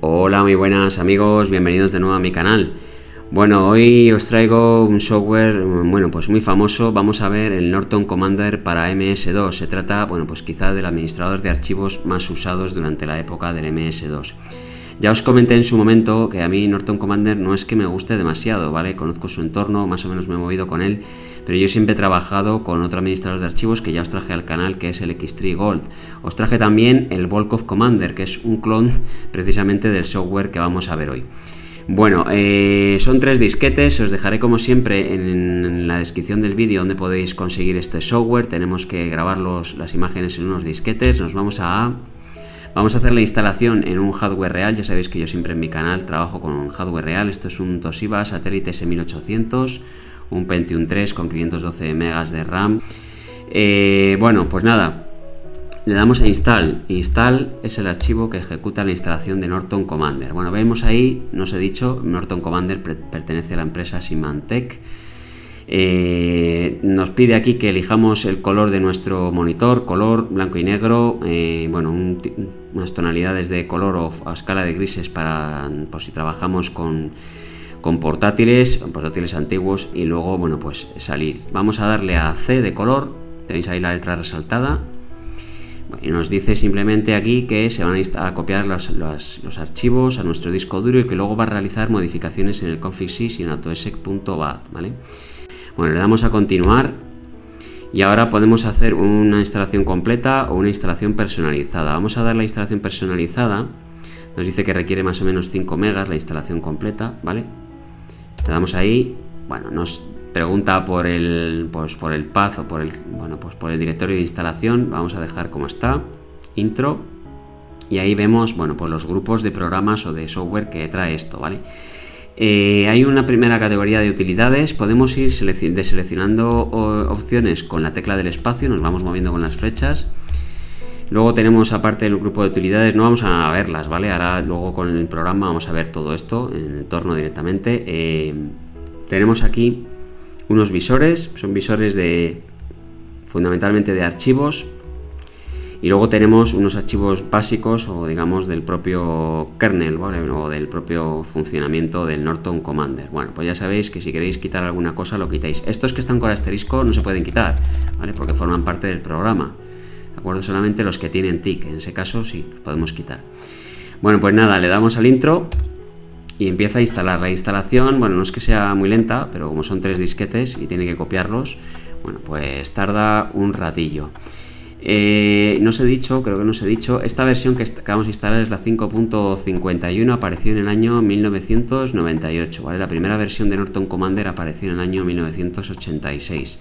Hola, muy buenas amigos, bienvenidos de nuevo a mi canal. Bueno, hoy os traigo un software, bueno, pues muy famoso. Vamos a ver el Norton Commander para MS2. Se trata, bueno, pues quizá del administrador de archivos más usados durante la época del MS2. Ya os comenté en su momento que a mí Norton Commander no es que me guste demasiado, ¿vale? Conozco su entorno, más o menos me he movido con él, pero yo siempre he trabajado con otro administrador de archivos que ya os traje al canal, que es el X3 Gold. Os traje también el Volkov Commander, que es un clon precisamente del software que vamos a ver hoy. Bueno, eh, son tres disquetes, os dejaré como siempre en, la descripción del vídeo donde podéis conseguir este software. Tenemos que grabar las imágenes en unos disquetes, nos vamos a Vamos a hacer la instalación en un hardware real, ya sabéis que yo siempre en mi canal trabajo con hardware real, esto es un Toshiba Satellite S1800, un Pentium 3 con 512 MB de RAM. Eh, bueno, pues nada, le damos a install. Install es el archivo que ejecuta la instalación de Norton Commander. Bueno, vemos ahí, no os he dicho, Norton Commander pertenece a la empresa Symantec. Eh, nos pide aquí que elijamos el color de nuestro monitor, color blanco y negro, eh, bueno, unas tonalidades de color o a escala de grises para por si trabajamos con, con portátiles, portátiles antiguos y luego, bueno, pues salir. Vamos a darle a C de color, tenéis ahí la letra resaltada. y nos dice simplemente aquí que se van a, copiar los, los, archivos a nuestro disco duro y que luego va a realizar modificaciones en el configsys y en autosec.bat, ¿vale? Bueno, le damos a continuar y ahora podemos hacer una instalación completa o una instalación personalizada. Vamos a dar la instalación personalizada. Nos dice que requiere más o menos 5 megas la instalación completa, ¿vale? Le damos ahí. Bueno, nos pregunta por el, pues por el path o por el, bueno, pues por el directorio de instalación. Vamos a dejar como está. Intro. Y ahí vemos, bueno, pues los grupos de programas o de software que trae esto, ¿vale? Eh, hay una primera categoría de utilidades, podemos ir deseleccionando opciones con la tecla del espacio, nos vamos moviendo con las flechas. Luego tenemos aparte del grupo de utilidades, no vamos a verlas, ¿vale? Ahora luego con el programa vamos a ver todo esto en el entorno directamente. Eh, tenemos aquí unos visores, son visores de fundamentalmente de archivos, y luego tenemos unos archivos básicos o digamos del propio kernel o del propio funcionamiento del Norton Commander. Bueno, pues ya sabéis que si queréis quitar alguna cosa lo quitáis. Estos que están con asterisco no se pueden quitar, ¿vale? Porque forman parte del programa. ¿De acuerdo? Solamente los que tienen TIC, en ese caso sí, los podemos quitar. Bueno, pues nada, le damos al intro y empieza a instalar. La instalación, bueno, no es que sea muy lenta, pero como son tres disquetes y tiene que copiarlos, bueno, pues tarda un ratillo. Eh, no os he dicho, creo que no os he dicho, esta versión que acabamos de instalar es la 5.51, apareció en el año 1998, ¿vale? La primera versión de Norton Commander apareció en el año 1986.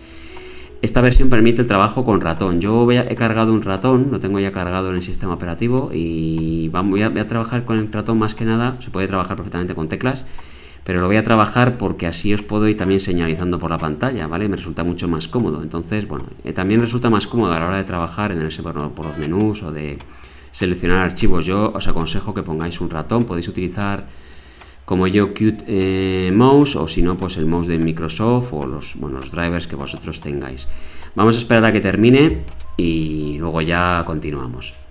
Esta versión permite el trabajo con ratón. Yo he cargado un ratón, lo tengo ya cargado en el sistema operativo y voy a, voy a trabajar con el ratón más que nada. Se puede trabajar perfectamente con teclas, pero lo voy a trabajar porque así os puedo ir también señalizando por la pantalla, ¿vale? Me resulta mucho más cómodo. Entonces, bueno, eh, también resulta más cómodo a la hora de trabajar en ese, por, por los menús o de seleccionar archivos. Yo os aconsejo que pongáis un ratón, podéis utilizar como yo Qt eh, Mouse o si no, pues el mouse de Microsoft o los, bueno, los drivers que vosotros tengáis. Vamos a esperar a que termine y luego ya continuamos.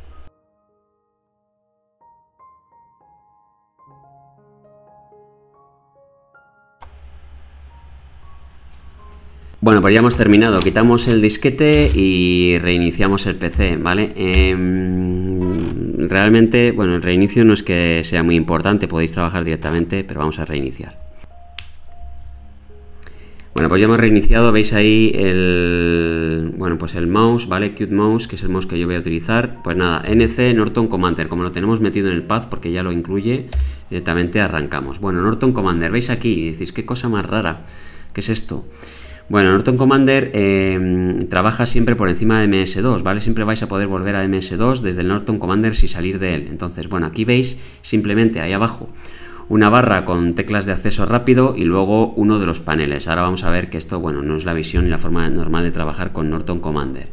Bueno, pues ya hemos terminado. Quitamos el disquete y reiniciamos el PC, ¿vale? Em, realmente, bueno, el reinicio no es que sea muy importante, podéis trabajar directamente, pero vamos a reiniciar. Bueno, pues ya hemos reiniciado, veis ahí el, bueno, pues el mouse, ¿vale? Qt Mouse, que es el mouse que yo voy a utilizar. Pues nada, NC Norton Commander, como lo tenemos metido en el path porque ya lo incluye, directamente arrancamos. Bueno, Norton Commander, veis aquí y decís, qué cosa más rara, ¿qué es esto? Bueno, Norton Commander em, trabaja siempre por encima de MS2, ¿vale? Siempre vais a poder volver a MS2 desde el Norton Commander sin salir de él. Entonces, bueno, aquí veis simplemente ahí abajo una barra con teclas de acceso rápido y luego uno de los paneles. Ahora vamos a ver que esto, bueno, no es la visión y la forma normal de trabajar con Norton Commander.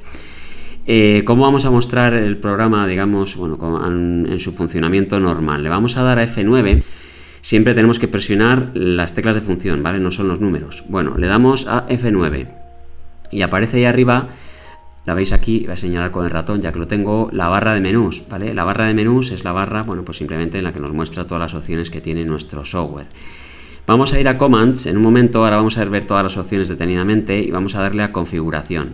Eh, ¿Cómo vamos a mostrar el programa, digamos, bueno, en su funcionamiento normal? Le vamos a dar a F9 siempre tenemos que presionar las teclas de función, ¿vale? No son los números. Bueno, le damos a F9 y aparece ahí arriba la veis aquí, voy a señalar con el ratón ya que lo tengo, la barra de menús, ¿vale? La barra de menús es la barra, bueno, pues simplemente en la que nos muestra todas las opciones que tiene nuestro software. Vamos a ir a Commands en un momento, ahora vamos a ver todas las opciones detenidamente y vamos a darle a Configuración.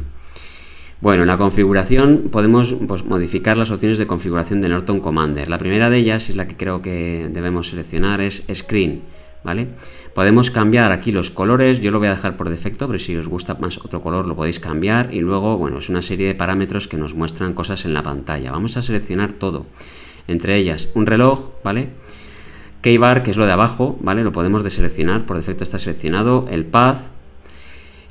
Bueno, en la configuración podemos pues, modificar las opciones de configuración de Norton Commander. La primera de ellas es la que creo que debemos seleccionar, es Screen. ¿Vale? Podemos cambiar aquí los colores, yo lo voy a dejar por defecto, pero si os gusta más otro color lo podéis cambiar y luego, bueno, es una serie de parámetros que nos muestran cosas en la pantalla. Vamos a seleccionar todo, entre ellas un reloj, ¿vale? Keybar, que es lo de abajo, ¿vale? Lo podemos deseleccionar, por defecto está seleccionado, el path,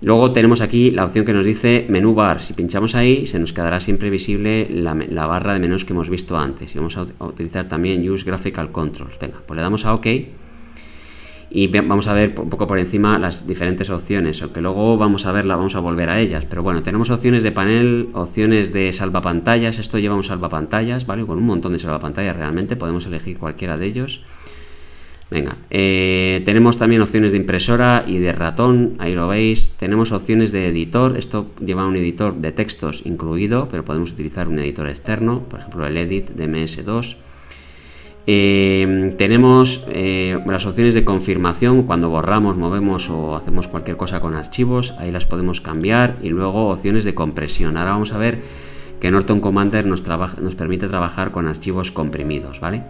Luego tenemos aquí la opción que nos dice menú bar. Si pinchamos ahí, se nos quedará siempre visible la, barra de menús que hemos visto antes. Y vamos a, utilizar también Use Graphical Controls. Venga, pues le damos a OK. Y vamos a ver un poco por encima las diferentes opciones, aunque luego vamos a verla, vamos a volver a ellas. Pero bueno, tenemos opciones de panel, opciones de salvapantallas. Esto lleva un salvapantallas, ¿vale? Con un montón de salvapantallas realmente. Podemos elegir cualquiera de ellos. Venga, eh, tenemos también opciones de impresora y de ratón, ahí lo veis. Tenemos opciones de editor, esto lleva un editor de textos incluido, pero podemos utilizar un editor externo, por ejemplo el Edit de MS2. Eh, tenemos eh, las opciones de confirmación cuando borramos, movemos o hacemos cualquier cosa con archivos, ahí las podemos cambiar y luego opciones de compresión. Ahora vamos a ver que Norton Commander nos, nos permite trabajar con archivos comprimidos, ¿vale?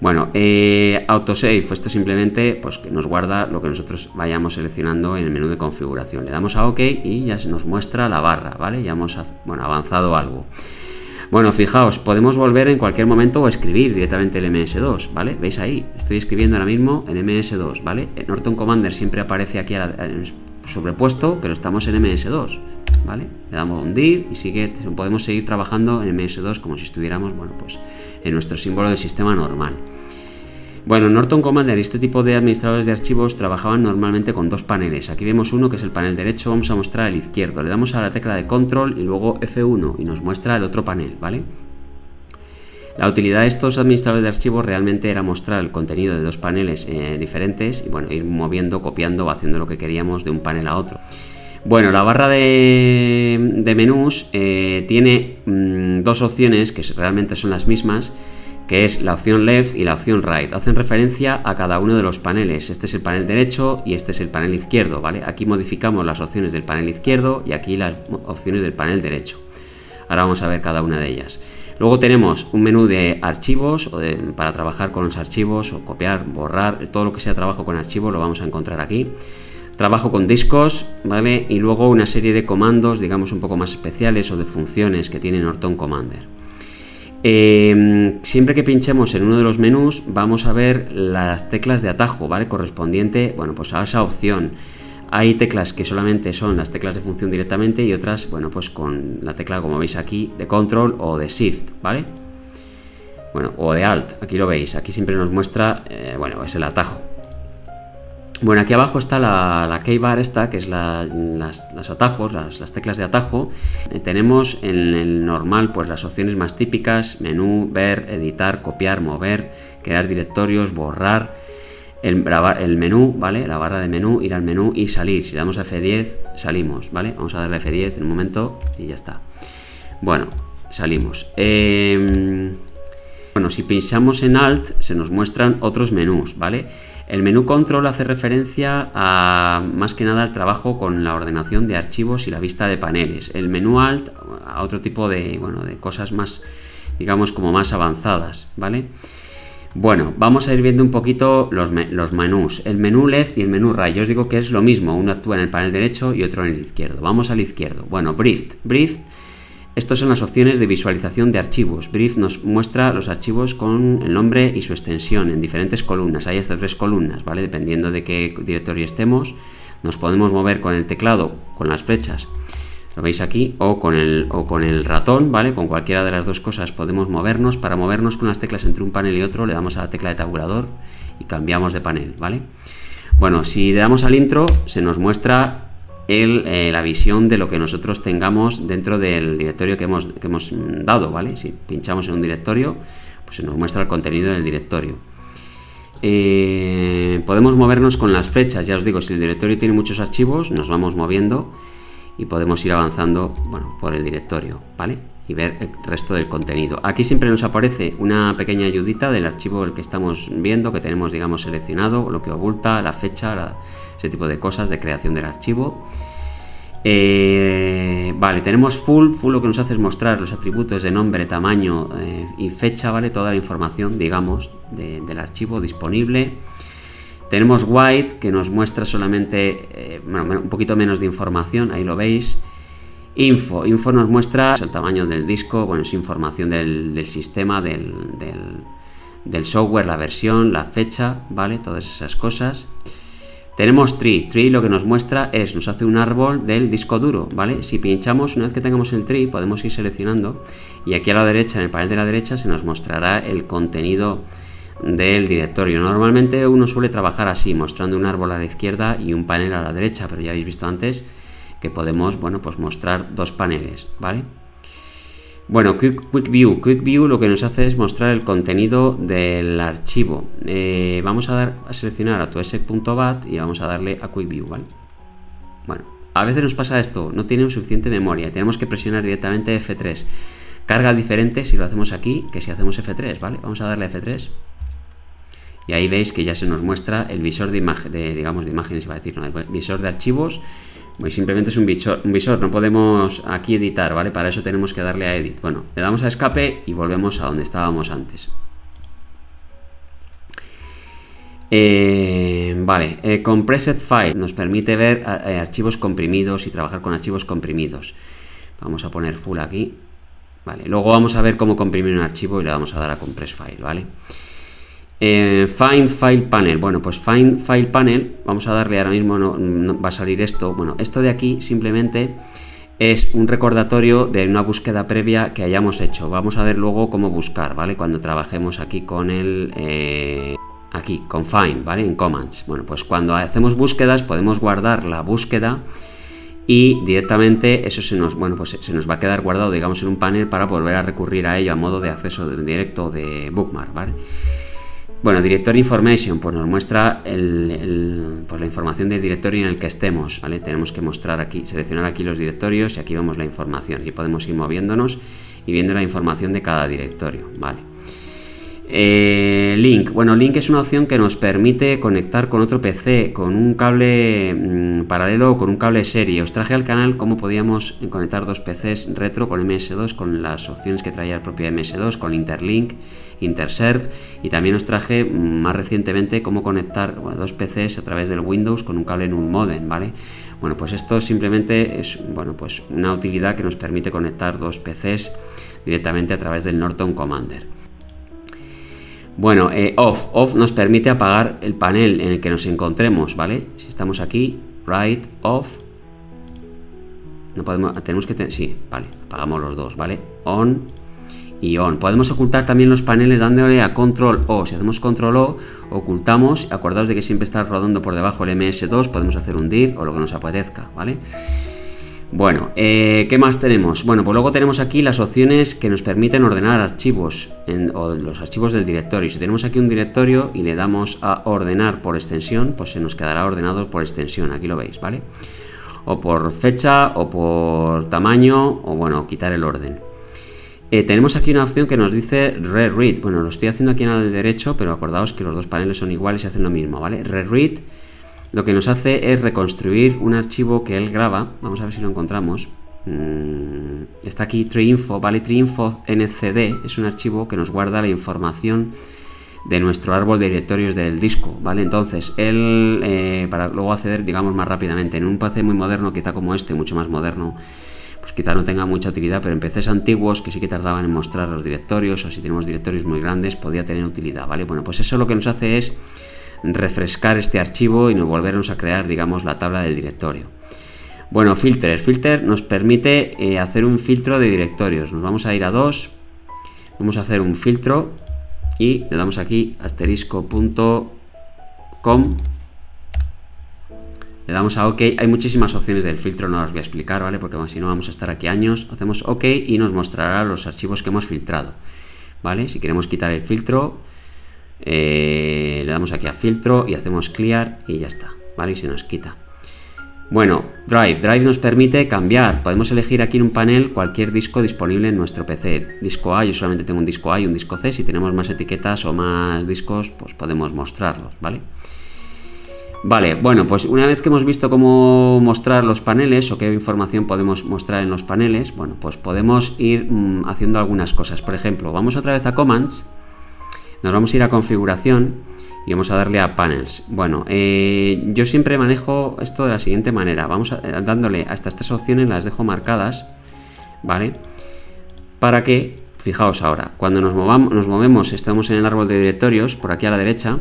Bueno, eh, autosave, esto simplemente pues, que nos guarda lo que nosotros vayamos seleccionando en el menú de configuración. Le damos a OK y ya se nos muestra la barra, ¿vale? Ya hemos bueno, avanzado algo. Bueno, fijaos, podemos volver en cualquier momento o escribir directamente el MS2, ¿vale? ¿Veis ahí? Estoy escribiendo ahora mismo en MS2, ¿vale? El Norton Commander siempre aparece aquí sobrepuesto, pero estamos en MS2, Le damos hundir y sigue, podemos seguir trabajando en MS2 como si estuviéramos, bueno, pues en nuestro símbolo de sistema normal. Bueno, Norton Commander y este tipo de administradores de archivos trabajaban normalmente con dos paneles. Aquí vemos uno que es el panel derecho, vamos a mostrar el izquierdo. Le damos a la tecla de control y luego F1 y nos muestra el otro panel, ¿vale? La utilidad de estos administradores de archivos realmente era mostrar el contenido de dos paneles eh, diferentes y bueno, ir moviendo, copiando o haciendo lo que queríamos de un panel a otro. Bueno, la barra de, menús eh, tiene mm, dos opciones que realmente son las mismas, que es la opción left y la opción right. Hacen referencia a cada uno de los paneles. Este es el panel derecho y este es el panel izquierdo, ¿vale? Aquí modificamos las opciones del panel izquierdo y aquí las opciones del panel derecho. Ahora vamos a ver cada una de ellas. Luego tenemos un menú de archivos para trabajar con los archivos o copiar, borrar, todo lo que sea trabajo con archivos lo vamos a encontrar aquí trabajo con discos, ¿vale? Y luego una serie de comandos, digamos, un poco más especiales o de funciones que tiene Norton Commander. Em, siempre que pinchemos en uno de los menús, vamos a ver las teclas de atajo, ¿vale? Correspondiente, bueno, pues a esa opción. Hay teclas que solamente son las teclas de función directamente y otras, bueno, pues con la tecla, como veis aquí, de control o de shift, ¿vale? Bueno, o de alt, aquí lo veis, aquí siempre nos muestra, eh, bueno, es el atajo, bueno, aquí abajo está la, la keybar esta, que es las, atajos, las, teclas de atajo. Eh, tenemos en el normal pues las opciones más típicas, menú, ver, editar, copiar, mover, crear directorios, borrar. El, menú, ¿vale? La barra de menú, ir al menú y salir. Si damos a F10, salimos, ¿vale? Vamos a darle a F10 en un momento y ya está. Bueno, salimos. Em, bueno, si pinchamos en Alt, se nos muestran otros menús, ¿vale? El menú control hace referencia a más que nada al trabajo con la ordenación de archivos y la vista de paneles. El menú alt a otro tipo de, bueno, de cosas más, digamos, como más avanzadas, ¿vale? Bueno, vamos a ir viendo un poquito los, los, menús. El menú left y el menú right. Yo os digo que es lo mismo. Uno actúa en el panel derecho y otro en el izquierdo. Vamos al izquierdo. Bueno, brief. Brief estas son las opciones de visualización de archivos. Brief nos muestra los archivos con el nombre y su extensión en diferentes columnas. Hay hasta tres columnas, ¿vale? Dependiendo de qué directorio estemos, nos podemos mover con el teclado, con las flechas. Lo veis aquí, o con, el, o con el ratón, ¿vale? Con cualquiera de las dos cosas podemos movernos. Para movernos con las teclas entre un panel y otro, le damos a la tecla de tabulador y cambiamos de panel, ¿vale? Bueno, si le damos al intro, se nos muestra eh, la visión de lo que nosotros tengamos dentro del directorio que hemos, hemos dado, ¿vale? Si pinchamos en un directorio, pues se nos muestra el contenido del directorio. Eh, podemos movernos con las flechas, ya os digo, si el directorio tiene muchos archivos, nos vamos moviendo y podemos ir avanzando bueno, por el directorio, ¿vale? Y ver el resto del contenido. Aquí siempre nos aparece una pequeña ayudita del archivo el que estamos viendo, que tenemos, digamos, seleccionado, lo que oculta, la fecha, ese tipo de cosas de creación del archivo. Eh, vale, tenemos full, full lo que nos hace es mostrar los atributos de nombre, tamaño eh, y fecha, ¿vale? Toda la información, digamos, del archivo disponible. Tenemos white, que nos muestra solamente, eh, un poquito menos de información, ahí lo veis. Info, info nos muestra el tamaño del disco, bueno, es información del, sistema, del, del software, la versión, la fecha, ¿vale? Todas esas cosas. Tenemos tree. Tree lo que nos muestra es, nos hace un árbol del disco duro, ¿vale? Si pinchamos, una vez que tengamos el tree, podemos ir seleccionando y aquí a la derecha, en el panel de la derecha, se nos mostrará el contenido del directorio. Normalmente uno suele trabajar así, mostrando un árbol a la izquierda y un panel a la derecha, pero ya habéis visto antes que podemos, bueno, pues mostrar dos paneles, ¿vale? Bueno, Quick, View. Quick View lo que nos hace es mostrar el contenido del archivo. Eh, vamos a, dar, a seleccionar a tu s.bat y vamos a darle a Quick View, ¿vale? Bueno, a veces nos pasa esto, no tiene suficiente memoria, tenemos que presionar directamente F3. Carga diferente si lo hacemos aquí que si hacemos F3, ¿vale? Vamos a darle F3. Y ahí veis que ya se nos muestra el visor de, de digamos, de imágenes, iba a decir, el visor de archivos pues simplemente es un visor, un visor, no podemos aquí editar, ¿vale? Para eso tenemos que darle a edit. Bueno, le damos a escape y volvemos a donde estábamos antes. Eh, vale, eh, compressed file nos permite ver eh, archivos comprimidos y trabajar con archivos comprimidos. Vamos a poner full aquí. Vale, luego vamos a ver cómo comprimir un archivo y le vamos a dar a compress file, ¿vale? Eh, find File Panel. Bueno, pues Find File Panel, vamos a darle ahora mismo, no, va a salir esto. Bueno, esto de aquí simplemente es un recordatorio de una búsqueda previa que hayamos hecho. Vamos a ver luego cómo buscar, ¿vale? Cuando trabajemos aquí con el... Eh, aquí, con Find, ¿vale? En Commands. Bueno, pues cuando hacemos búsquedas podemos guardar la búsqueda y directamente eso se nos, bueno, pues se nos va a quedar guardado, digamos, en un panel para volver a recurrir a ello a modo de acceso directo de bookmark, ¿vale? Bueno, Directory Information, pues nos muestra pues la información del directorio en el que estemos, ¿vale? Tenemos que mostrar aquí, seleccionar aquí los directorios y aquí vemos la información y podemos ir moviéndonos y viendo la información de cada directorio, ¿vale? Eh, link, bueno, Link es una opción que nos permite conectar con otro PC, con un cable mm, paralelo o con un cable serie. Os traje al canal cómo podíamos conectar dos PCs retro con MS2, con las opciones que traía el propio MS2, con Interlink, Interserve, y también os traje mm, más recientemente cómo conectar dos PCs a través del Windows con un cable en un modem, ¿vale? Bueno, pues esto simplemente es bueno, pues una utilidad que nos permite conectar dos PCs directamente a través del Norton Commander. Bueno, eh, off. Off nos permite apagar el panel en el que nos encontremos, ¿vale? Si estamos aquí, right, off. No podemos, tenemos que tener, sí, vale, apagamos los dos, ¿vale? On y on. Podemos ocultar también los paneles dándole a control O. Si hacemos control O, ocultamos. Acordaos de que siempre está rodando por debajo el MS2. Podemos hacer un dir o lo que nos apetezca, ¿vale? Bueno, eh, ¿qué más tenemos? Bueno, pues luego tenemos aquí las opciones que nos permiten ordenar archivos o los archivos del directorio. Si tenemos aquí un directorio y le damos a ordenar por extensión, pues se nos quedará ordenado por extensión. Aquí lo veis, ¿vale? O por fecha, o por tamaño, o bueno, quitar el orden. Eh, tenemos aquí una opción que nos dice re-read. Bueno, lo estoy haciendo aquí en el derecho, pero acordaos que los dos paneles son iguales y hacen lo mismo, ¿vale? Re-read lo que nos hace es reconstruir un archivo que él graba. Vamos a ver si lo encontramos. Mm, está aquí TreeInfo, ¿vale? TreeInfo NCD es un archivo que nos guarda la información de nuestro árbol de directorios del disco, ¿vale? Entonces, él, eh, para luego acceder, digamos, más rápidamente, en un PC muy moderno, quizá como este, mucho más moderno, pues quizá no tenga mucha utilidad, pero en PCs antiguos, que sí que tardaban en mostrar los directorios, o si tenemos directorios muy grandes, podía tener utilidad, ¿vale? Bueno, pues eso lo que nos hace es refrescar este archivo y nos volvernos a crear, digamos, la tabla del directorio. Bueno, filter. Filter nos permite eh, hacer un filtro de directorios. Nos vamos a ir a 2. Vamos a hacer un filtro y le damos aquí asterisco.com. Le damos a OK. Hay muchísimas opciones del filtro, no las voy a explicar, ¿vale? Porque si no vamos a estar aquí años. Hacemos OK y nos mostrará los archivos que hemos filtrado, ¿vale? Si queremos quitar el filtro, eh, le damos aquí a filtro y hacemos clear y ya está, ¿vale? Y se nos quita. Bueno, Drive. Drive nos permite cambiar. Podemos elegir aquí en un panel cualquier disco disponible en nuestro PC. Disco A, yo solamente tengo un disco A y un disco C. Si tenemos más etiquetas o más discos, pues podemos mostrarlos, ¿vale? Vale, bueno, pues una vez que hemos visto cómo mostrar los paneles o qué información podemos mostrar en los paneles, bueno, pues podemos ir mm, haciendo algunas cosas. Por ejemplo, vamos otra vez a Commands, nos vamos a ir a Configuración y vamos a darle a Panels. Bueno, eh, yo siempre manejo esto de la siguiente manera. Vamos eh, dándole a estas tres opciones, las dejo marcadas, ¿vale? Para que, fijaos ahora, cuando nos, movamos, nos movemos, estamos en el árbol de directorios, por aquí a la derecha,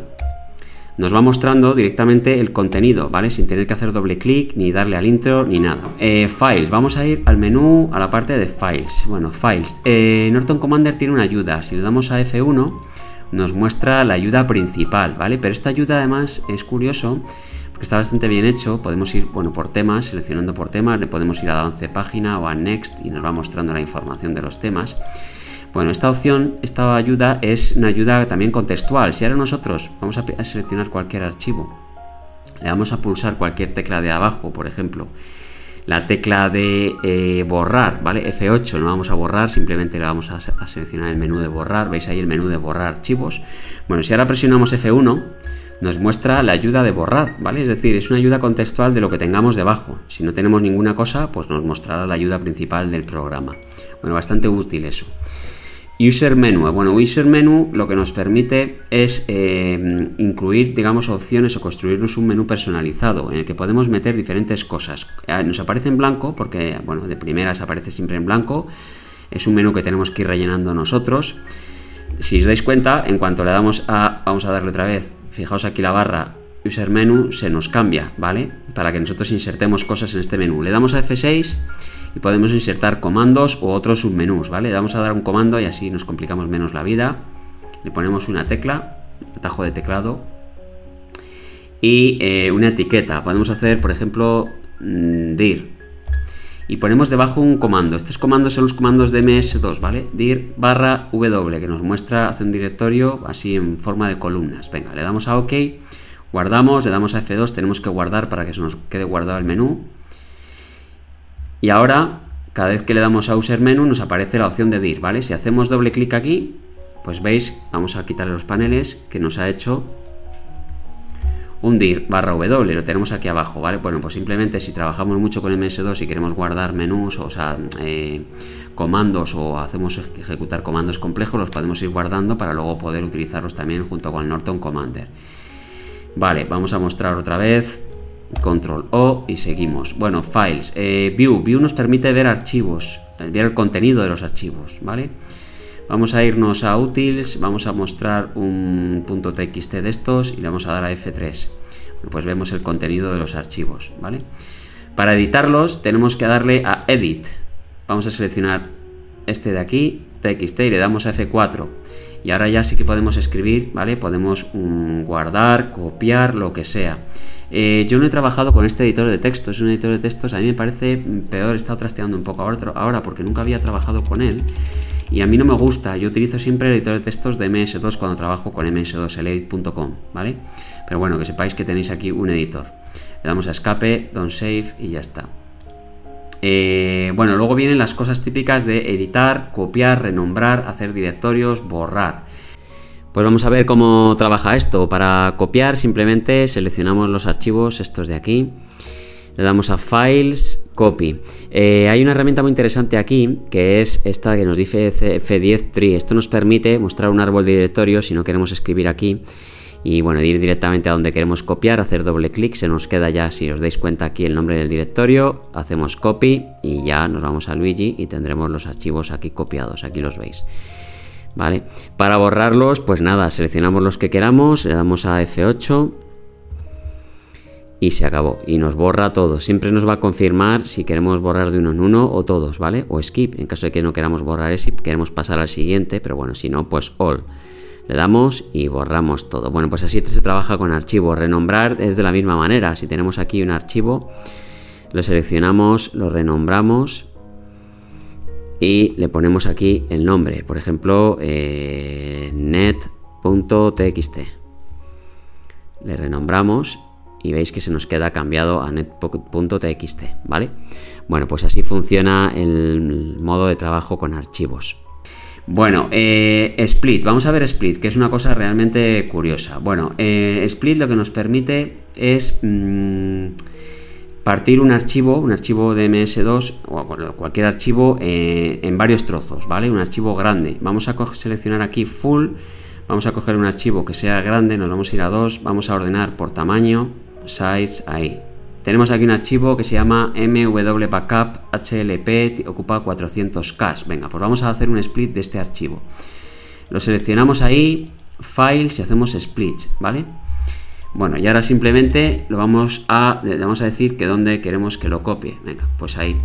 nos va mostrando directamente el contenido, ¿vale? Sin tener que hacer doble clic, ni darle al intro, ni nada. Eh, files, vamos a ir al menú, a la parte de Files. Bueno, Files. Norton Commander tiene una ayuda. Si le damos a F1, nos muestra la ayuda principal, ¿vale? Pero esta ayuda además es curioso, porque está bastante bien hecho. Podemos ir, bueno, por temas, seleccionando por temas, le podemos ir a avance página o a Next y nos va mostrando la información de los temas. Bueno, esta opción, esta ayuda es una ayuda también contextual. Si ahora nosotros vamos a, seleccionar cualquier archivo, le vamos a pulsar cualquier tecla de abajo, por ejemplo, la tecla de eh, borrar, ¿vale? F8 no vamos a borrar, simplemente le vamos a, a, seleccionar el menú de borrar, veis ahí el menú de borrar archivos. Bueno, si ahora presionamos F1, nos muestra la ayuda de borrar, ¿vale? Es decir, es una ayuda contextual de lo que tengamos debajo. Si no tenemos ninguna cosa, pues nos mostrará la ayuda principal del programa. Bueno, bastante útil eso. User Menu. Bueno, User Menu lo que nos permite es eh, incluir, digamos, opciones o construirnos un menú personalizado en el que podemos meter diferentes cosas. Eh, nos aparece en blanco porque, bueno, de primeras aparece siempre en blanco. Es un menú que tenemos que ir rellenando nosotros. Si os dais cuenta, en cuanto le damos a, vamos a darle otra vez, fijaos aquí la barra User Menu, se nos cambia, ¿vale? Para que nosotros insertemos cosas en este menú. Le damos a F6 y podemos insertar comandos u otros submenús, ¿vale? Le vamos a dar un comando y así nos complicamos menos la vida. Le ponemos una tecla, atajo de teclado y eh, una etiqueta. Podemos hacer, por ejemplo, mm, dir y ponemos debajo un comando. Estos comandos son los comandos de MS2, ¿vale? dir barra w, que nos muestra, hace un directorio así en forma de columnas. Venga, le damos a OK, guardamos, le damos a F2, tenemos que guardar para que se nos quede guardado el menú. Y ahora, cada vez que le damos a User Menu, nos aparece la opción de DIR, ¿vale? Si hacemos doble clic aquí, pues veis, vamos a quitarle los paneles, que nos ha hecho un dir barra W, lo tenemos aquí abajo, ¿vale? Bueno, pues simplemente si trabajamos mucho con MS2 y queremos guardar menús, o sea, eh, comandos o hacemos ejecutar comandos complejos, los podemos ir guardando para luego poder utilizarlos también junto con el Norton Commander. Vale, vamos a mostrar otra vez Control O y seguimos. Bueno, Files. Eh, view. View nos permite ver archivos, ver el contenido de los archivos, ¿vale? Vamos a irnos a Utils, vamos a mostrar un punto .txt de estos y le vamos a dar a F3. pues vemos el contenido de los archivos, ¿vale? Para editarlos tenemos que darle a Edit. Vamos a seleccionar este de aquí, TXT, y le damos a F4. Y ahora ya sí que podemos escribir, ¿vale? Podemos mm, guardar, copiar, lo que sea. Eh, yo no he trabajado con este editor de textos, es un editor de textos, a mí me parece peor, he estado trasteando un poco ahora, porque nunca había trabajado con él y a mí no me gusta, yo utilizo siempre el editor de textos de MS2 cuando trabajo con ms2eledit.com, ¿vale? Pero bueno, que sepáis que tenéis aquí un editor. Le damos a escape, don't save y ya está. Eh, bueno, luego vienen las cosas típicas de editar, copiar, renombrar, hacer directorios, borrar. Pues vamos a ver cómo trabaja esto. Para copiar simplemente seleccionamos los archivos, estos de aquí. Le damos a Files, Copy. Eh, hay una herramienta muy interesante aquí, que es esta que nos dice F10 Tree. Esto nos permite mostrar un árbol de directorio si no queremos escribir aquí. Y bueno, ir directamente a donde queremos copiar, hacer doble clic, se nos queda ya, si os dais cuenta aquí el nombre del directorio, hacemos copy y ya nos vamos a Luigi y tendremos los archivos aquí copiados, aquí los veis. Para borrarlos, pues nada, seleccionamos los que queramos, le damos a F8 y se acabó. Y nos borra todo. Siempre nos va a confirmar si queremos borrar de uno en uno o todos, ¿vale? O skip, en caso de que no queramos borrar ese, queremos pasar al siguiente, pero bueno, si no, pues all. Le damos y borramos todo. Bueno, pues así se trabaja con archivos. Renombrar es de la misma manera. Si tenemos aquí un archivo, lo seleccionamos, lo renombramos y le ponemos aquí el nombre, por ejemplo, eh, net.txt. Le renombramos y veis que se nos queda cambiado a net.txt, ¿vale? Bueno, pues así funciona el modo de trabajo con archivos. Bueno, eh, Split, vamos a ver Split, que es una cosa realmente curiosa. Bueno, eh, Split lo que nos permite es mm, partir un archivo, un archivo de MS2 o cualquier archivo eh, en varios trozos, ¿vale? Un archivo grande. Vamos a seleccionar aquí Full, vamos a coger un archivo que sea grande, nos vamos a ir a 2, vamos a ordenar por tamaño, size, ahí. Tenemos aquí un archivo que se llama MW Backup HLP, ocupa 400K. Venga, pues vamos a hacer un split de este archivo. Lo seleccionamos ahí, Files y hacemos Split, ¿vale? Bueno, y ahora simplemente lo vamos a, le vamos a decir que dónde queremos que lo copie. Venga, pues ahí.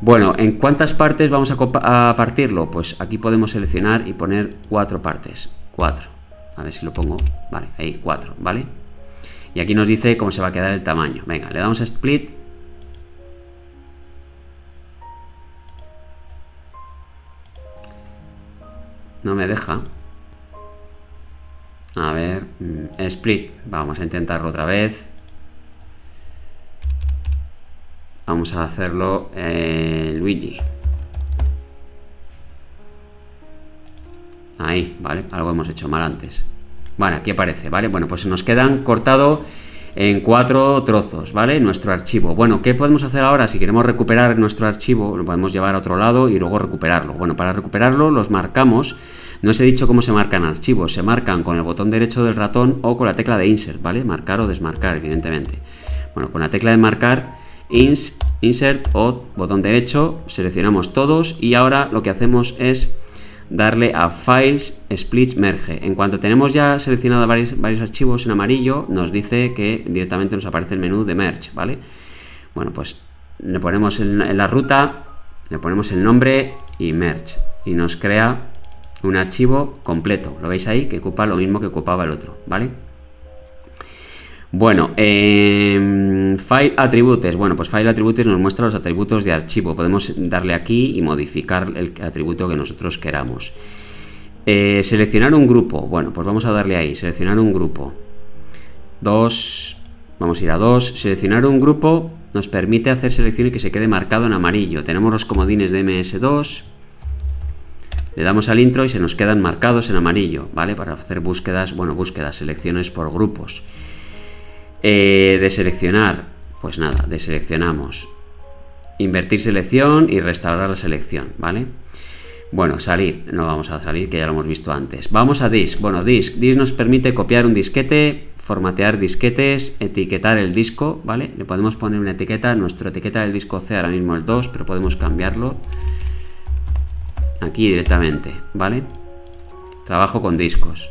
Bueno, ¿en cuántas partes vamos a, a partirlo? Pues aquí podemos seleccionar y poner cuatro partes. Cuatro. A ver si lo pongo. Vale, ahí, 4, ¿vale? Y aquí nos dice cómo se va a quedar el tamaño. Venga, le damos a split. No me deja. A ver, mm, split. Vamos a intentarlo otra vez. Vamos a hacerlo eh, Luigi. Ahí, ¿vale? Algo hemos hecho mal antes. Bueno, aquí aparece, ¿vale? Bueno, pues nos quedan cortado en cuatro trozos, ¿vale? Nuestro archivo. Bueno, ¿qué podemos hacer ahora? Si queremos recuperar nuestro archivo, lo podemos llevar a otro lado y luego recuperarlo. Bueno, para recuperarlo los marcamos. No os he dicho cómo se marcan archivos. Se marcan con el botón derecho del ratón o con la tecla de Insert, ¿vale? Marcar o desmarcar, evidentemente. Bueno, con la tecla de marcar, ins, Insert o botón derecho, seleccionamos todos y ahora lo que hacemos es darle a Files, Split, Merge. En cuanto tenemos ya seleccionado varios, archivos en amarillo, nos dice que directamente nos aparece el menú de Merge, ¿vale? Bueno, pues le ponemos en, la ruta, le ponemos el nombre y Merge. Y nos crea un archivo completo. Lo veis ahí, que ocupa lo mismo que ocupaba el otro, ¿vale? Bueno, em, File Attributes. Bueno, pues File Attributes nos muestra los atributos de archivo. Podemos darle aquí y modificar el atributo que nosotros queramos. Eh, seleccionar un grupo. Bueno, pues vamos a darle ahí. Seleccionar un grupo. Dos. Vamos a ir a dos. Seleccionar un grupo nos permite hacer selección y que se quede marcado en amarillo. Tenemos los comodines de MS2. Le damos al intro y se nos quedan marcados en amarillo, ¿vale? Para hacer búsquedas, bueno, búsquedas, selecciones por grupos. Eh, de seleccionar, pues nada, deseleccionamos. Invertir selección y restaurar la selección, ¿vale? Bueno, salir, no vamos a salir, que ya lo hemos visto antes. Vamos a disk. Bueno, disk. Disk nos permite copiar un disquete, formatear disquetes, etiquetar el disco, ¿vale? Le podemos poner una etiqueta. Nuestra etiqueta del disco C ahora mismo es 2, pero podemos cambiarlo aquí directamente, ¿vale? Trabajo con discos.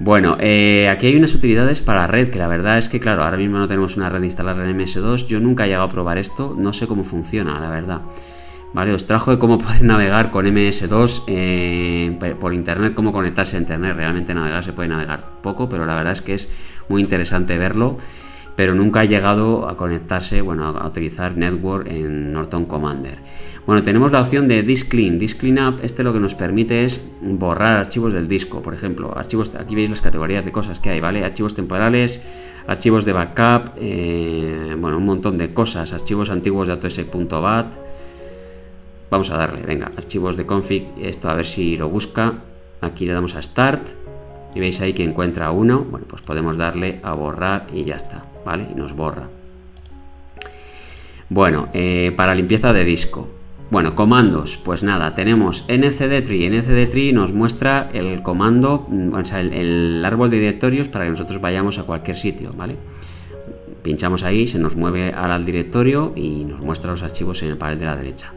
Bueno, eh, aquí hay unas utilidades para red, que la verdad es que, claro, ahora mismo no tenemos una red instalada en MS2. Yo nunca he llegado a probar esto, no sé cómo funciona, la verdad. Vale, os trajo de cómo poder navegar con MS2 eh, por internet, cómo conectarse a internet. Realmente navegar se puede navegar poco, pero la verdad es que es muy interesante verlo. Pero nunca he llegado a conectarse, bueno, a utilizar Network en Norton Commander. Bueno, tenemos la opción de Disk Clean. Disk Cleanup, este lo que nos permite es borrar archivos del disco. Por ejemplo, archivos, aquí veis las categorías de cosas que hay, ¿vale? Archivos temporales, archivos de backup, eh, bueno, un montón de cosas. Archivos antiguos de autosec.bat. Vamos a darle, venga, archivos de config, esto a ver si lo busca. Aquí le damos a Start y veis ahí que encuentra uno. Bueno, pues podemos darle a borrar y ya está, ¿vale? Y nos borra. Bueno, eh, para limpieza de disco. Bueno, comandos, pues nada, tenemos ncdtree. ncdtree nos muestra el comando, mm, o sea, el, árbol de directorios para que nosotros vayamos a cualquier sitio, ¿vale? Pinchamos ahí, se nos mueve al directorio y nos muestra los archivos en el panel de la derecha.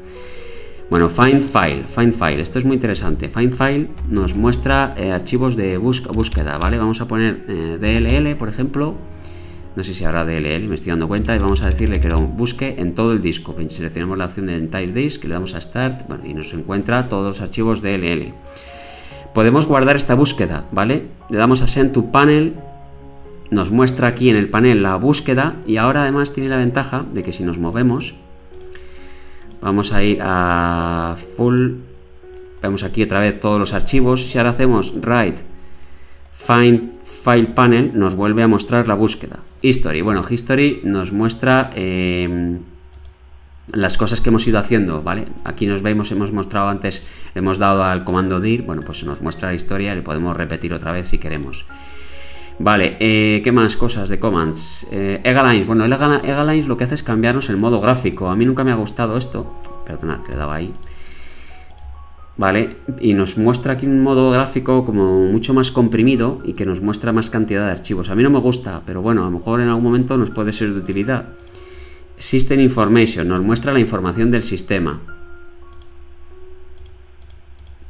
Bueno, find file, find file, esto es muy interesante. Find file nos muestra eh, archivos de búsqueda, ¿vale? Vamos a poner eh, DLL, por ejemplo, no sé si habrá DLL, me estoy dando cuenta, y vamos a decirle que lo busque en todo el disco. Seleccionamos la opción de Entire Disk, le damos a Start y nos encuentra todos los archivos DLL. Podemos guardar esta búsqueda, ¿vale? Le damos a Send to Panel, nos muestra aquí en el panel la búsqueda y ahora además tiene la ventaja de que si nos movemos, vamos a ir a Full Vemos aquí otra vez todos los archivos. Si ahora hacemos write find file panel, nos vuelve a mostrar la búsqueda. History. Bueno, history nos muestra em, las cosas que hemos ido haciendo, ¿vale? Aquí nos vemos, hemos mostrado antes, hemos dado al comando dir, bueno, pues nos muestra la historia y podemos repetir otra vez si queremos. Vale, eh, ¿qué más cosas de commands? Eh, Egalines, bueno, el Egalines lo que hace es cambiarnos el modo gráfico. A mí nunca me ha gustado esto. Perdona, que le daba ahí. Vale, y nos muestra aquí un modo gráfico como mucho más comprimido y que nos muestra más cantidad de archivos. A mí no me gusta, pero bueno, a lo mejor en algún momento nos puede ser de utilidad. System Information, nos muestra la información del sistema.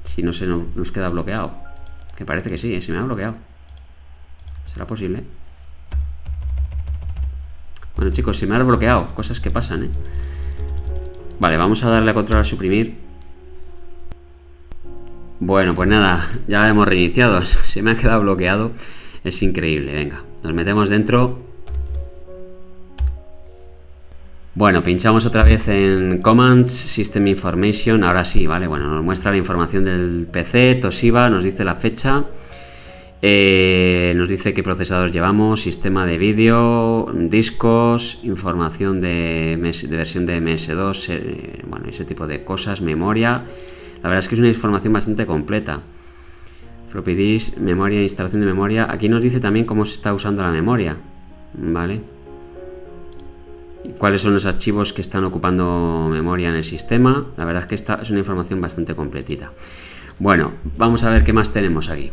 Si no se nos queda bloqueado. Que parece que sí, ¿eh? se me ha bloqueado. ¿Será posible? Bueno, chicos, se me ha bloqueado. Cosas que pasan, ¿eh? Vale, vamos a darle a control a suprimir. Bueno, pues nada, ya hemos reiniciado. Se me ha quedado bloqueado. Es increíble, venga. Nos metemos dentro. Bueno, pinchamos otra vez en Commands, System Information. Ahora sí, vale, bueno, nos muestra la información del PC, Toshiba, nos dice la fecha. Eh, nos dice qué procesador llevamos, sistema de vídeo, discos, información de, versión de MS2, eh, bueno, ese tipo de cosas, memoria. La verdad es que es una información bastante completa. Floppy memoria, instalación de memoria. Aquí nos dice también cómo se está usando la memoria, ¿vale? Cuáles son los archivos que están ocupando memoria en el sistema. La verdad es que esta es una información bastante completita. Bueno, vamos a ver qué más tenemos aquí.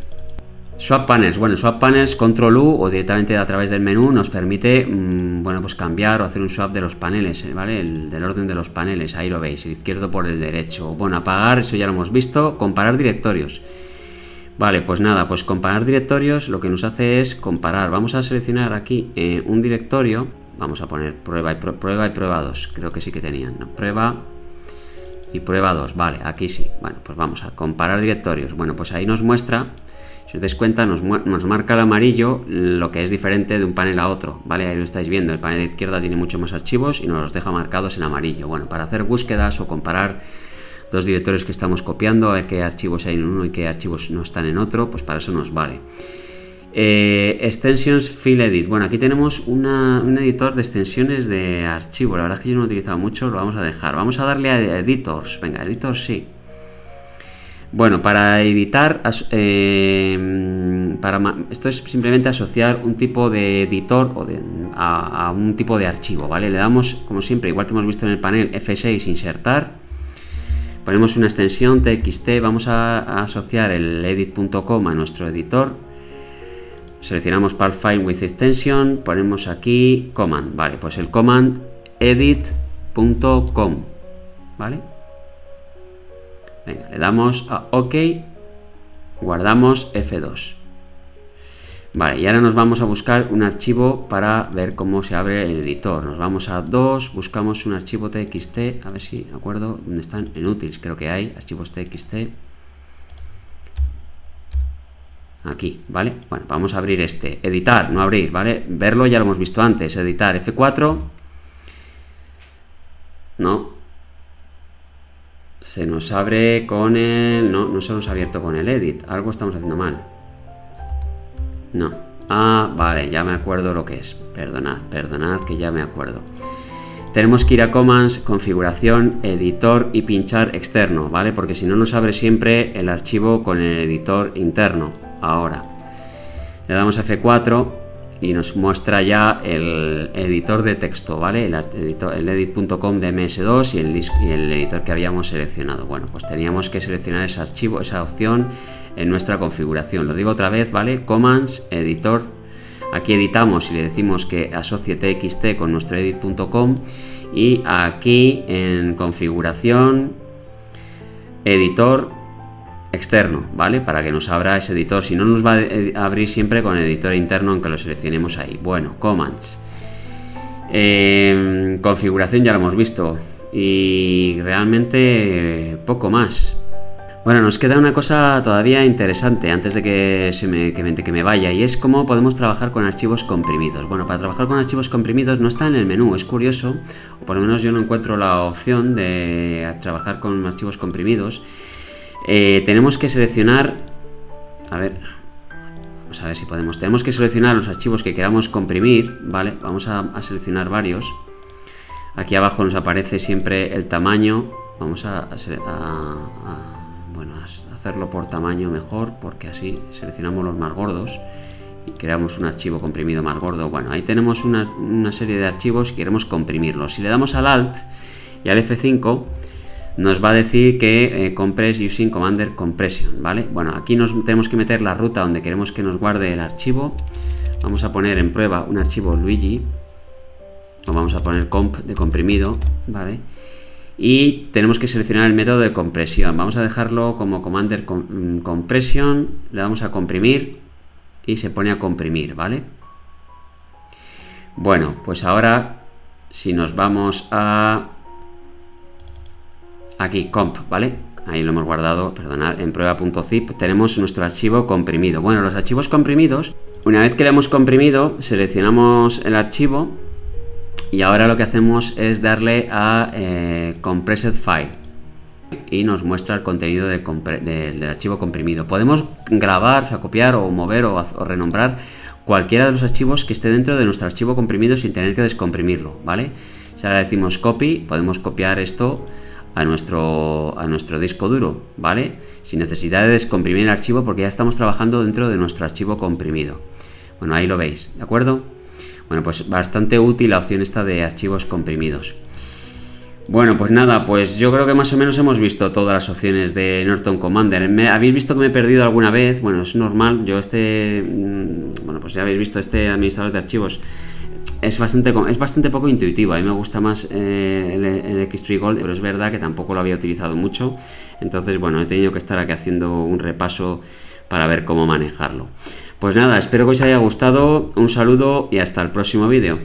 Swap Panels. Bueno, Swap Panels, Control U o directamente a través del menú nos permite, mm, bueno, pues cambiar o hacer un swap de los paneles, ¿eh? ¿vale? El, del orden de los paneles, ahí lo veis, el izquierdo por el derecho. Bueno, apagar, eso ya lo hemos visto. Comparar directorios. Vale, pues nada, pues comparar directorios lo que nos hace es comparar. Vamos a seleccionar aquí eh, un directorio. Vamos a poner prueba y, prueba y prueba 2. Creo que sí que tenían. Prueba y prueba 2. Vale, aquí sí. Bueno, pues vamos a comparar directorios. Bueno, pues ahí nos muestra si os dais cuenta, nos, marca el amarillo lo que es diferente de un panel a otro, ¿vale? Ahí lo estáis viendo, el panel de izquierda tiene mucho más archivos y nos los deja marcados en amarillo. Bueno, para hacer búsquedas o comparar dos directorios que estamos copiando, a ver qué archivos hay en uno y qué archivos no están en otro, pues para eso nos vale. Eh, extensions Fill Edit. Bueno, aquí tenemos un editor de extensiones de archivo. La verdad es que yo no lo he utilizado mucho, lo vamos a dejar. Vamos a darle a Editors. Venga, Editors sí. Bueno, para editar, eh, para, esto es simplemente asociar un tipo de editor o a, un tipo de archivo, ¿vale? Le damos, como siempre, igual que hemos visto en el panel, F6, insertar. Ponemos una extensión TXT, vamos a, asociar el edit.com a nuestro editor. Seleccionamos Path File with Extension, ponemos aquí command, ¿vale? Pues el command edit.com, ¿vale? Venga, le damos a OK, guardamos F2. Vale, y ahora nos vamos a buscar un archivo para ver cómo se abre el editor. Nos vamos a 2, buscamos un archivo TXT, a ver si acuerdo dónde están, en útiles creo que hay, archivos TXT. Aquí, ¿vale? Bueno, vamos a abrir este. Editar, no abrir, ¿vale? Verlo ya lo hemos visto antes. Editar F4. No, se nos abre con el... No, no se nos ha abierto con el edit. Algo estamos haciendo mal. No. Ah, vale, ya me acuerdo lo que es. Perdonad, perdonad que ya me acuerdo. Tenemos que ir a Commands, Configuración, Editor y pinchar Externo, ¿vale? Porque si no nos abre siempre el archivo con el editor interno. Ahora. Le damos a F4 y nos muestra ya el editor de texto, ¿vale? El, el edit.com de MS2 y el, y el editor que habíamos seleccionado. Bueno, pues teníamos que seleccionar ese archivo, esa opción en nuestra configuración. Lo digo otra vez, ¿vale? Commands, editor. Aquí editamos y le decimos que asocie txt con nuestro edit.com y aquí en configuración, editor, externo, ¿vale? Para que nos abra ese editor. Si no, nos va a abrir siempre con el editor interno, aunque lo seleccionemos ahí. Bueno, commands. Em, configuración ya lo hemos visto. Y realmente poco más. Bueno, nos queda una cosa todavía interesante antes de que, se me, que, que me vaya y es cómo podemos trabajar con archivos comprimidos. Bueno, para trabajar con archivos comprimidos no está en el menú, es curioso, o por lo menos yo no encuentro la opción de trabajar con archivos comprimidos Eh, tenemos que seleccionar... A ver, vamos a ver si podemos. Tenemos que seleccionar los archivos que queramos comprimir, ¿vale? Vamos a, seleccionar varios. Aquí abajo nos aparece siempre el tamaño. Vamos a, bueno, hacerlo por tamaño mejor, porque así seleccionamos los más gordos y creamos un archivo comprimido más gordo. Bueno, ahí tenemos una, una serie de archivos y queremos comprimirlos. Si le damos al Alt y al F5, nos va a decir que eh, compress using commander compression, ¿vale? Bueno, aquí nos tenemos que meter la ruta donde queremos que nos guarde el archivo. Vamos a poner en prueba un archivo Luigi, o vamos a poner comp de comprimido, ¿vale? Y tenemos que seleccionar el método de compresión. Vamos a dejarlo como commander mm, compression, le damos a comprimir y se pone a comprimir, ¿vale? Bueno, pues ahora si nos vamos a aquí comp, ¿vale? Ahí lo hemos guardado, perdonad, en prueba.zip tenemos nuestro archivo comprimido. Bueno, los archivos comprimidos, una vez que lo hemos comprimido, seleccionamos el archivo y ahora lo que hacemos es darle a eh, Compressed File y nos muestra el contenido del archivo comprimido. Podemos grabar, o sea, copiar o mover o, o, renombrar cualquiera de los archivos que esté dentro de nuestro archivo comprimido sin tener que descomprimirlo, ¿vale? Si ahora decimos copy, podemos copiar esto a nuestro, a nuestro disco duro, ¿vale? Sin necesidad de descomprimir el archivo porque ya estamos trabajando dentro de nuestro archivo comprimido. Bueno, ahí lo veis, ¿de acuerdo? Bueno, pues bastante útil la opción esta de archivos comprimidos. Bueno, pues nada, pues yo creo que más o menos hemos visto todas las opciones de Norton Commander. ¿Me, ¿Habéis visto que me he perdido alguna vez? Bueno, es normal. Yo este... Mm, bueno, pues ya habéis visto este administrador de archivos es bastante, es bastante poco intuitivo. A mí me gusta más eh, el, X3 Gold, pero es verdad que tampoco lo había utilizado mucho. Entonces, bueno, he tenido que estar aquí haciendo un repaso para ver cómo manejarlo. Pues nada, espero que os haya gustado. Un saludo y hasta el próximo vídeo.